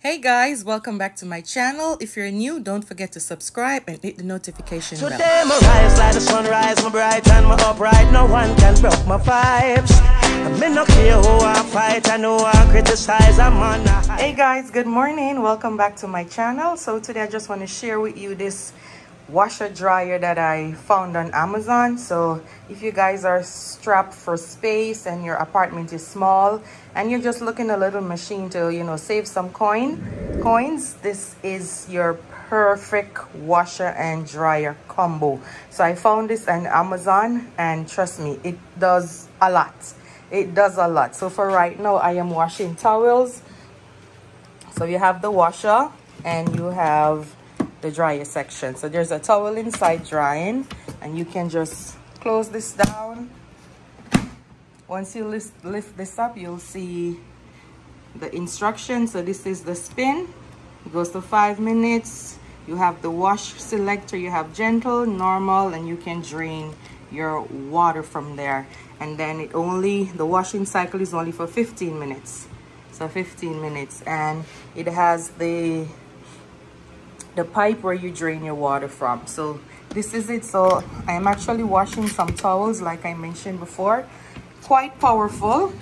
Hey guys, welcome back to my channel. If you're new, don't forget to subscribe and hit the notification bell. Today my rise like the sunrise, my bright and my upright. No one can broke my vibes. I may not care who I fight, I know I criticize, I'm on. Hey guys, good morning. Welcome back to my channel. So today I just want to share with you this washer dryer that I found on Amazon. So if you guys are strapped for space and your apartment is small and you're just looking a little machine to, you know, save some coin coins, this is your perfect washer and dryer combo. So I found this on Amazon and trust me, it does a lot. It does a lot. So for right now, I am washing towels. So you have the washer and you have the dryer section. So there's a towel inside drying and you can just close this down. Once you lift, lift this up you'll see the instructions so this is the spin. It goes to five minutes. You have the wash selector you have gentle normal and you can drain your water from there. And then it only the washing cycle is only for 15 minutes. So 15 minutes. And it has the the pipe where you drain your water from. So this is it. So i'm actually washing some towels like i mentioned before. Quite powerful.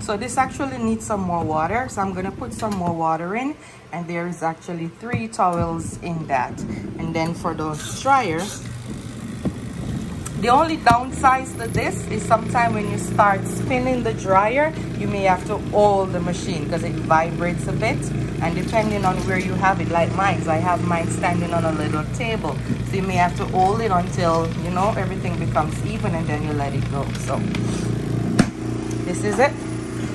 So this actually needs some more water. So i'm gonna put some more water in and there is actually three towels in that. And then for the dryer the only downside to this is sometimes when you start spinning the dryer, you may have to hold the machine because it vibrates a bit. And depending on where you have it, like mine, I have mine standing on a little table. So you may have to hold it until, you know, everything becomes even and then you let it go. So this is it.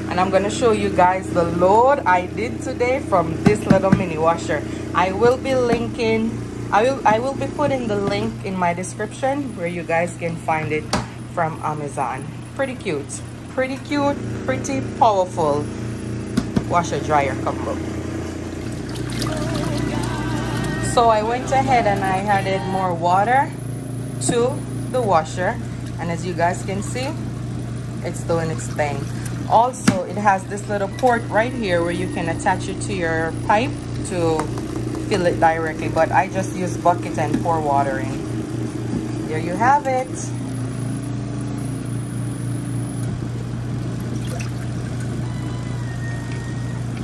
And I'm going to show you guys the load I did today from this little mini washer. I will be linking I will I will be putting the link in my description where you guys can find it from Amazon. Pretty cute. Pretty cute, pretty powerful washer dryer combo. So I went ahead and I added more water to the washer and as you guys can see it's doing its thing. Also it has this little port right here where you can attach it to your pipe to fill it directly but I just use bucket and pour water in. There you have it.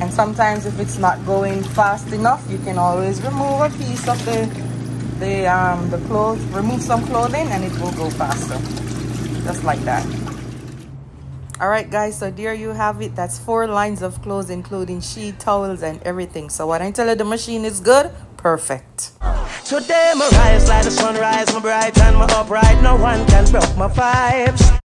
And sometimes if it's not going fast enough you can always remove a piece of the the um the clothes remove some clothing and it will go faster. Just like that all right guys so there you have it. That's four lines of clothes including sheet towels and everything. So what i tell you the machine is good perfect. Today my rise like the sunrise my bright and my upright. No one can broke my vibes